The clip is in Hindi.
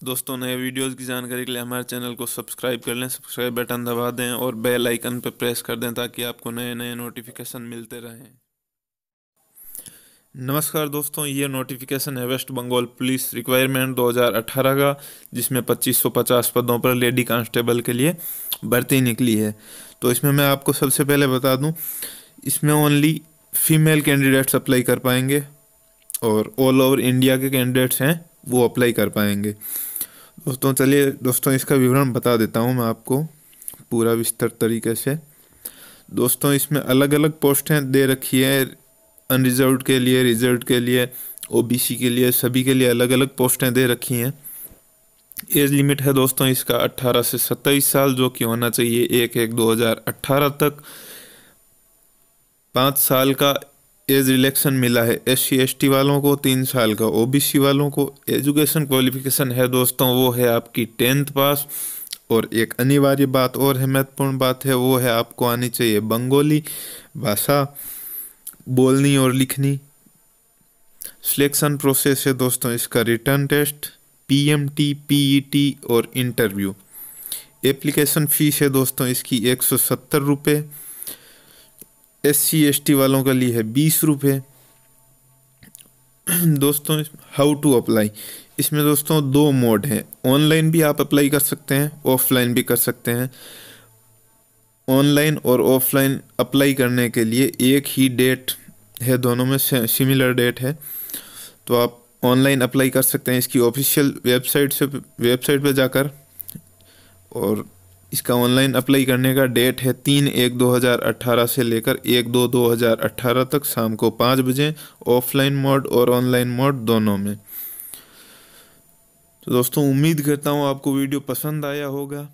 दोस्तों, नए वीडियोस की जानकारी के लिए हमारे चैनल को सब्सक्राइब कर लें, सब्सक्राइब बटन दबा दें और बेल आइकन पर प्रेस कर दें ताकि आपको नए नए नोटिफिकेशन मिलते रहें। नमस्कार दोस्तों, ये नोटिफिकेशन है वेस्ट बंगाल पुलिस रिक्वायरमेंट 2018 का, जिसमें 2550 पदों पर लेडी कांस्टेबल के लिए भर्ती निकली है। तो इसमें मैं आपको सबसे पहले बता दूँ, इसमें ओनली फीमेल कैंडिडेट्स अप्लाई कर पाएँगे और ऑल ओवर इंडिया के कैंडिडेट्स हैं। वो अप्लाई कर पाएँगे। दोस्तों, चलिए, दोस्तों, इसका विवरण बता देता हूँ मैं आपको पूरा विस्तर तरीके से। दोस्तों, इसमें अलग अलग पोस्टें दे रखी है अनरिजर्व के लिए रिज़र्व के लिए ओबीसी के लिए, सभी के लिए अलग अलग पोस्टें दे रखी हैं। एज लिमिट है दोस्तों, इसका 18 से 27 साल, जो कि होना चाहिए एक एक 2018 तक। पाँच साल का एज रिलेक्शन मिला है। एस सी वालों को तीन साल का। ओ बी सी वालों को एजुकेशन क्वालिफिकेशन है दोस्तों, वो है आपकी टेंथ पास। और एक अनिवार्य बात और है, महत्वपूर्ण बात है, वो है आपको आनी चाहिए बंगाली भाषा बोलनी और लिखनी। सिलेक्शन प्रोसेस है दोस्तों, इसका written test P M T P E T और इंटरव्यू एप्लीकेशन फ़ीस है दोस्तों, इसकी एक सौ सत्तर रुपये एस सी एस टी वालों के लिए है बीस रुपये दोस्तों हाउ टू अप्लाई इसमें दोस्तों दो मोड हैं। ऑनलाइन भी आप अप्लाई कर सकते हैं ऑफलाइन भी कर सकते हैं। ऑनलाइन और ऑफलाइन अप्लाई करने के लिए एक ही डेट है, दोनों में सिमिलर डेट है। तो आप ऑनलाइन अप्लाई कर सकते हैं। इसकी ऑफिशियल वेबसाइट से वेबसाइट पर जाकर और इसका ऑनलाइन अप्लाई करने का डेट है तीन एक दो हज़ार अट्ठारह से लेकर एक दो दो हज़ार अट्ठारह तक शाम को पाँच बजे, ऑफलाइन मोड और ऑनलाइन मोड दोनों में। तो दोस्तों, उम्मीद करता हूँ आपको वीडियो पसंद आया होगा।